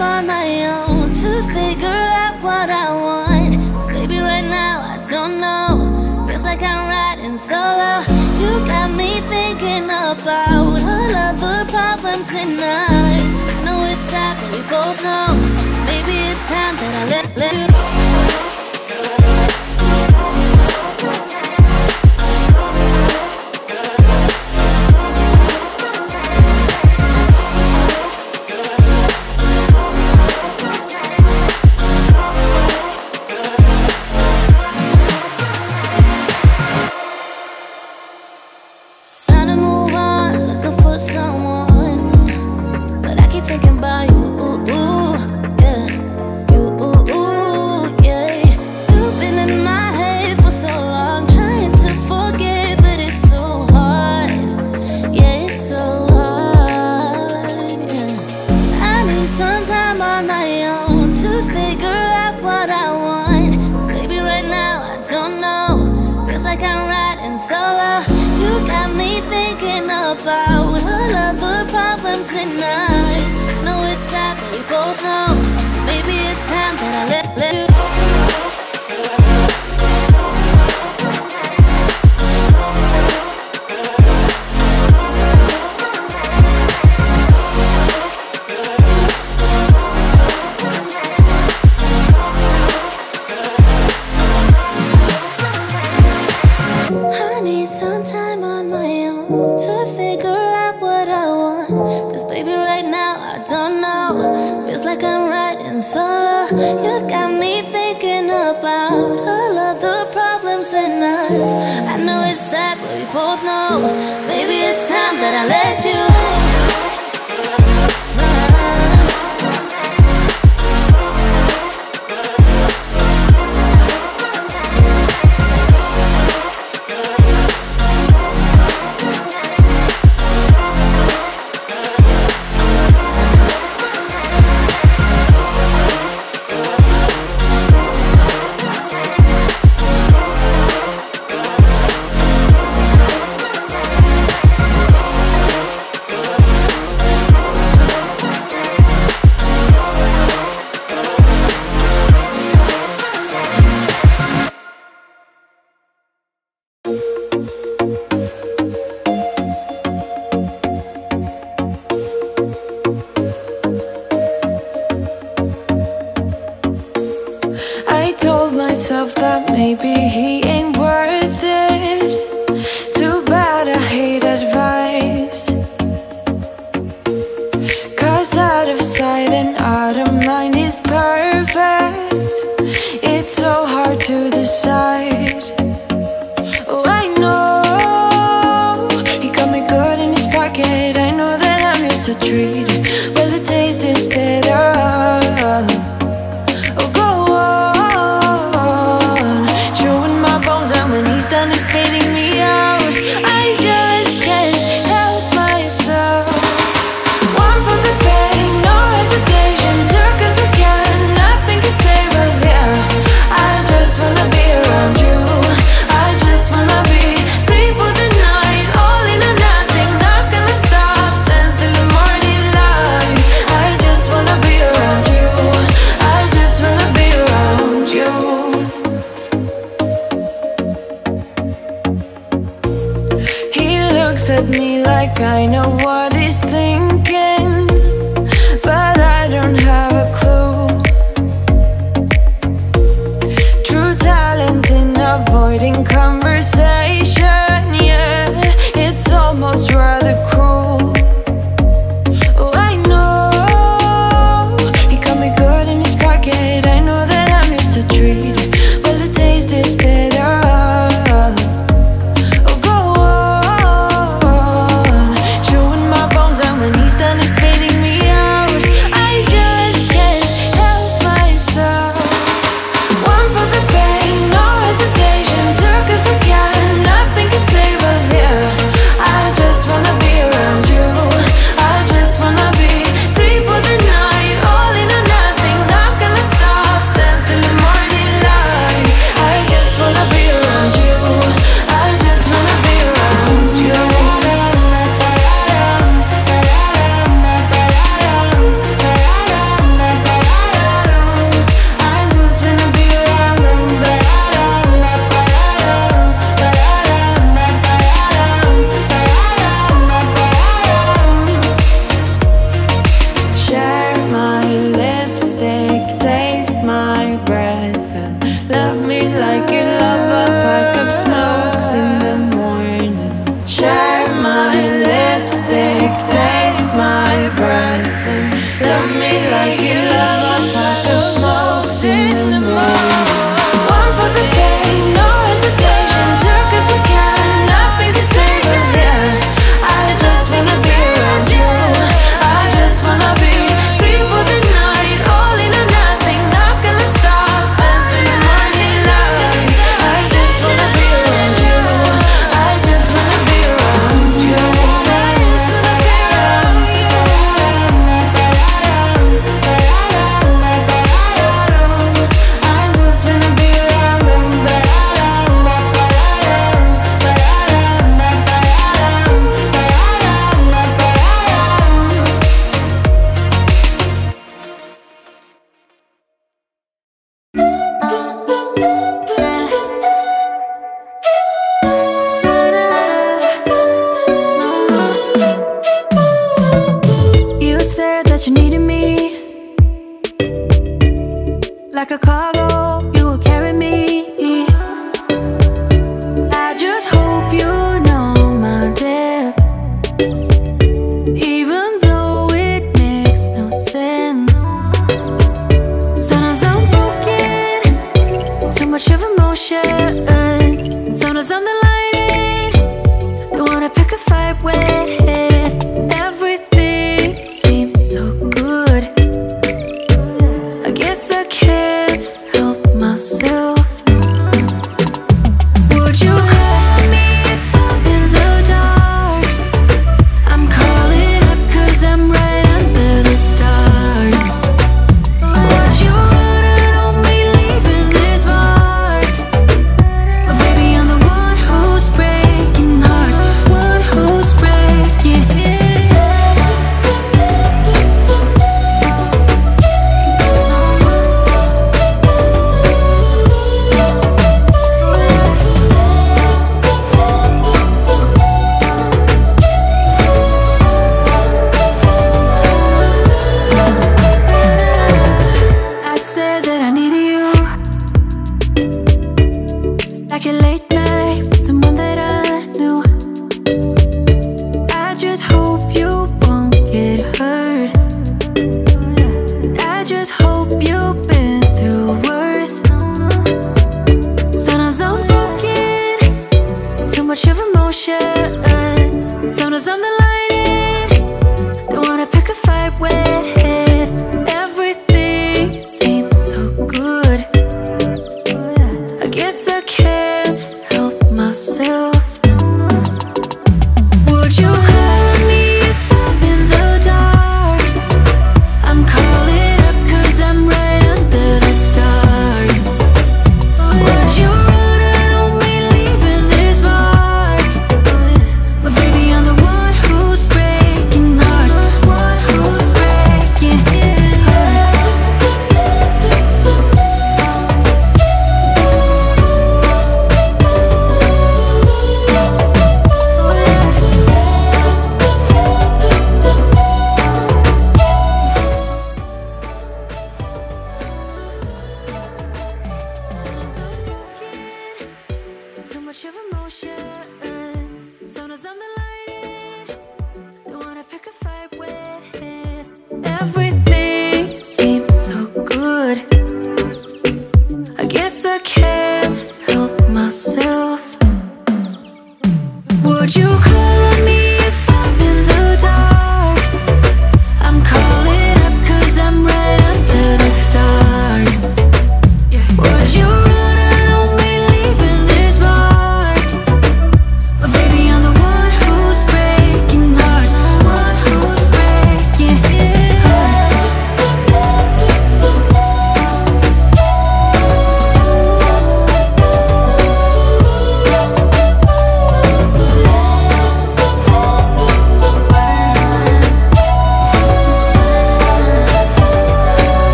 I'm on my own to figure out what I want. Cause baby, right now I don't know. Feels like I'm riding solo. You got me thinking about all of the problems in us. I know it's sad, but we both know. Maybe it's time that I let, let go. sometime on my own to figure out what I want. Cause baby, right now I don't know. Feels like I'm riding solo. You got me thinking about all of the problems and nights. Know it's sad, but we both know. Maybe it's time that I let, let go. a treat Like a cargo,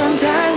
need to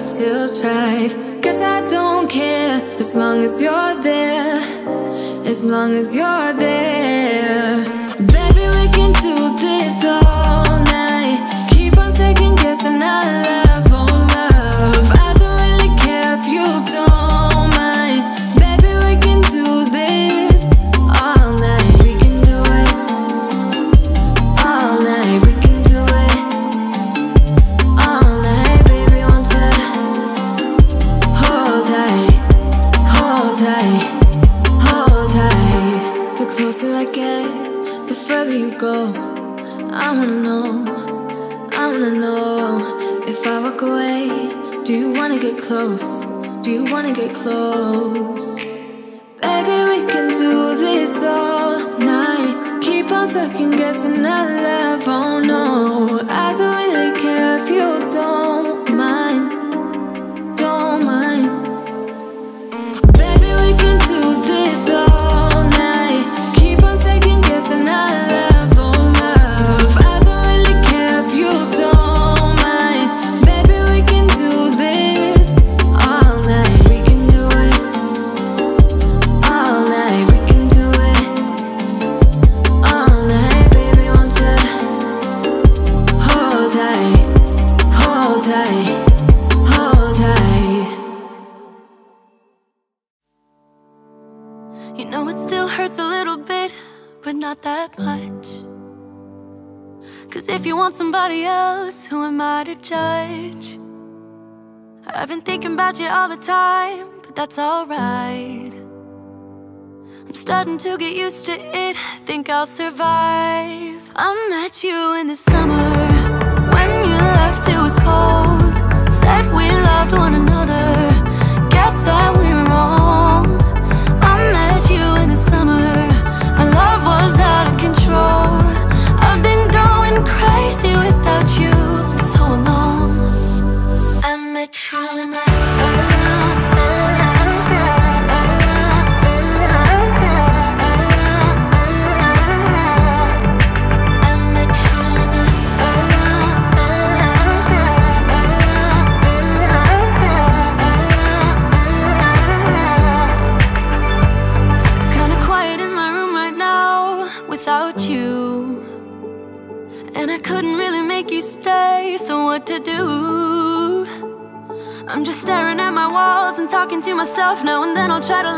still tried. Cause I don't care as long as you're there. As long as you're there. get close. Baby, we can do this all night. Keep on second guessing our love. am I to judge? I've been thinking about you all the time, but that's alright. I'm starting to get used to it, think I'll survive. I met you in the summer.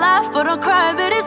laugh, but I'll cry, but it's